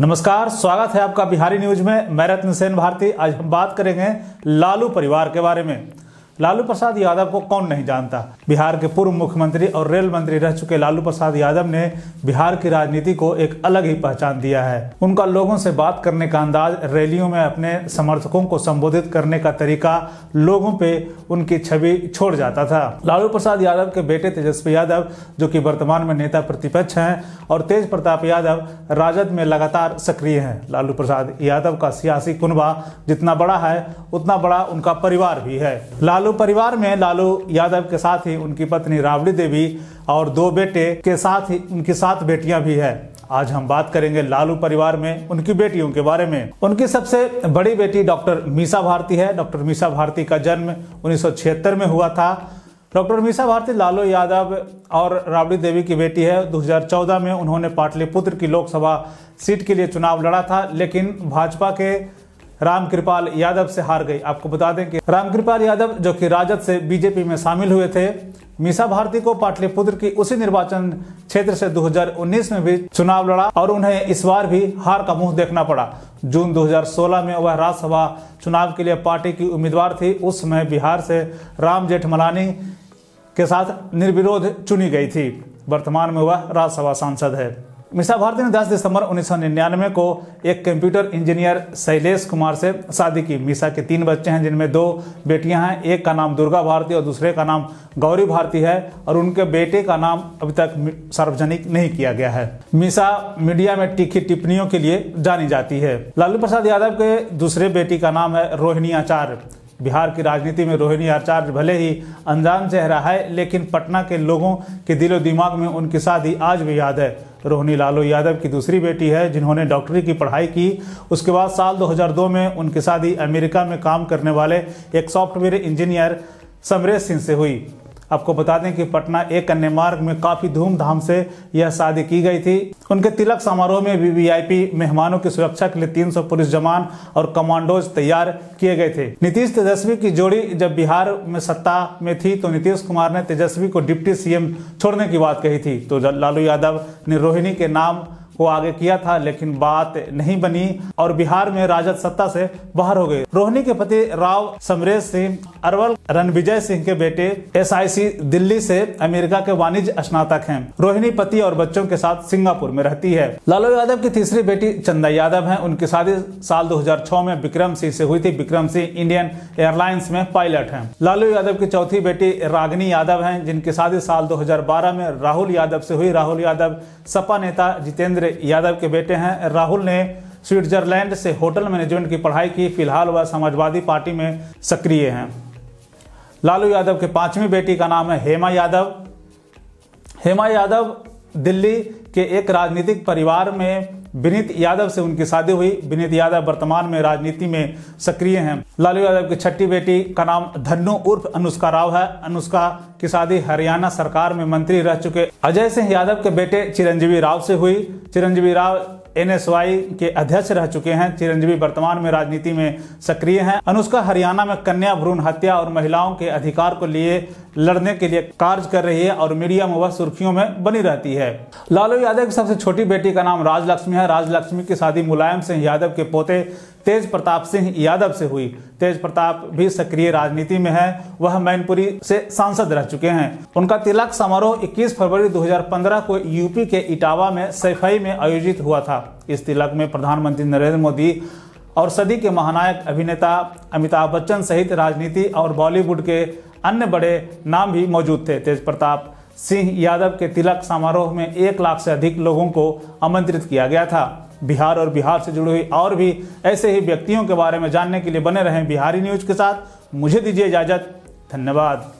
नमस्कार, स्वागत है आपका बिहारी न्यूज़ में। मैं रत्न सेन भारती। आज हम बात करेंगे लालू परिवार के बारे में। लालू प्रसाद यादव को कौन नहीं जानता? बिहार के पूर्व मुख्यमंत्री और रेल मंत्री रह चुके लालू प्रसाद यादव ने बिहार की राजनीति को एक अलग ही पहचान दिया है। उनका लोगों से बात करने का अंदाज, रैलियों में अपने समर्थकों को संबोधित करने का तरीका लोगों पे उनकी छवि छोड़ जाता था। लालू प्रसाद यादव के बेटे तेजस्वी यादव, जो कि वर्तमान में नेता प्रतिपक्ष हैं, और तेज प्रताप यादव राजद में लगातार सक्रिय हैं। लालू प्रसाद यादव का सियासी कुनबा जितना बड़ा है, उतना बड़ा उनका परिवार भी है। लालू परिवार में लालू यादव के साथ ही उनकी पत्नी राबड़ी देवी और दो बेटे के साथ ही उनकी सात बेटियाँ भी है। आज हम बात करेंगे लालू परिवार में उनकी बेटियों के बारे में। उनकी सबसे बड़ी बेटी डॉक्टर मीसा भारती है। डॉक्टर मीसा भारती का जन्म उन्नीस सौ छिहत्तर में हुआ था। डॉक्टर मीसा भारती लालू यादव और राबड़ी देवी की बेटी है। 2014 में उन्होंने पाटलिपुत्र की लोकसभा सीट के लिए चुनाव लड़ा था, लेकिन भाजपा के रामकृपाल यादव से हार गई। आपको बता दें कि रामकृपाल यादव, जो कि राजद से बीजेपी में शामिल हुए थे, मीसा भारती को पाटलिपुत्र की उसी निर्वाचन क्षेत्र से 2019 में भी चुनाव लड़ा और उन्हें इस बार भी हार का मुँह देखना पड़ा। जून 2016 में वह राज्यसभा चुनाव के लिए पार्टी की उम्मीदवार थी। उस समय बिहार से राम जेठमलानी के साथ निर्विरोध चुनी गई थी। वर्तमान में वह राज्यसभा सांसद है। मिसा भारती ने 10 दिसंबर 1999 को एक कंप्यूटर इंजीनियर शैलेश कुमार से शादी की। मिसा के तीन बच्चे हैं, जिनमें दो बेटियाँ हैं, एक का नाम दुर्गा भारती और दूसरे का नाम गौरी भारती है, और उनके बेटे का नाम अभी तक सार्वजनिक नहीं किया गया है। मिसा मीडिया में तीखी टिप्पणियों के लिए जानी जाती है। लालू प्रसाद यादव के दूसरे बेटी का नाम है रोहिणी आचार्य। बिहार की राजनीति में रोहिणी आचार्य भले ही अनजान चेहरा है, लेकिन पटना के लोगों के दिलो दिमाग में उनकी शादी आज भी याद है। रोहिणी लालू यादव की दूसरी बेटी है, जिन्होंने डॉक्टरी की पढ़ाई की। उसके बाद साल 2002 में उनकी शादी अमेरिका में काम करने वाले एक सॉफ्टवेयर इंजीनियर समरेश सिंह से हुई। आपको बता दें कि पटना एक कन्या मार्ग में काफ़ी धूमधाम से यह शादी की गई थी। उनके तिलक समारोह में वीवीआईपी मेहमानों की सुरक्षा के लिए 300 पुलिस जवान और कमांडोज तैयार किए गए थे। नीतीश तेजस्वी की जोड़ी जब बिहार में सत्ता में थी तो नीतीश कुमार ने तेजस्वी को डिप्टी सीएम छोड़ने की बात कही थी। तो लालू यादव ने रोहिणी के नाम को आगे किया था, लेकिन बात नहीं बनी और बिहार में राजद सत्ता से बाहर हो गए रोहिणी के पति राव समरेश सिंह, अरवल रणविजय सिंह के बेटे एसआईसी दिल्ली से अमेरिका के वाणिज्य स्नातक हैं। रोहिणी पति और बच्चों के साथ सिंगापुर में रहती है। लालू यादव की तीसरी बेटी चंदा यादव है। उनकी शादी साल 2006 में विक्रम सिंह से हुई थी। विक्रम सिंह इंडियन एयरलाइंस में पायलट हैं। लालू यादव की चौथी बेटी रागनी यादव हैं, जिनकी शादी साल 2012 में राहुल यादव से हुई। राहुल यादव सपा नेता जितेंद्र यादव के बेटे हैं। राहुल ने स्विट्जरलैंड से होटल मैनेजमेंट की पढ़ाई की। फ़िलहाल वह समाजवादी पार्टी में सक्रिय हैं। लालू यादव के पांचवी बेटी का नाम है हेमा यादव। हेमा यादव दिल्ली के एक राजनीतिक परिवार में विनीत यादव से उनकी शादी हुई। विनीत यादव वर्तमान में राजनीति में सक्रिय हैं। लालू यादव की छठी बेटी का नाम धन्नू उर्फ़ अनुष्का राव है। अनुष्का की शादी हरियाणा सरकार में मंत्री रह चुके। अजय सिंह यादव के बेटे चिरंजीवी राव से हुई। चिरंजीवी राव एनएसवाई के अध्यक्ष रह चुके हैं, चिरंजीवी वर्तमान में राजनीति में सक्रिय हैं। अनुष्का हरियाणा में कन्या भ्रूण हत्या और महिलाओं के अधिकार को लिए लड़ने के लिए कार्य कर रही है और मीडिया में वह सुर्खियों में बनी रहती है। लालू यादव की सबसे छोटी बेटी का नाम राजलक्ष्मी है। राजलक्ष्मी की शादी मुलायम सिंह यादव के पोते तेज प्रताप सिंह यादव से हुई। तेज प्रताप भी सक्रिय राजनीति में है। वह मैनपुरी से सांसद रह चुके हैं। उनका तिलक समारोह 21 फरवरी 2015 को यूपी के इटावा में, सैफई में आयोजित हुआ था। इस तिलक में प्रधानमंत्री नरेंद्र मोदी और सदी के महानायक अभिनेता अमिताभ बच्चन सहित राजनीति और बॉलीवुड के अन्य बड़े नाम भी मौजूद थे। तेज प्रताप सिंह यादव के तिलक समारोह में एक लाख से अधिक लोगों को आमंत्रित किया गया था। बिहार और बिहार से जुड़ी हुई और भी ऐसे ही व्यक्तियों के बारे में जानने के लिए बने रहें बिहारी न्यूज़ के साथ। मुझे दीजिए इजाज़त। धन्यवाद।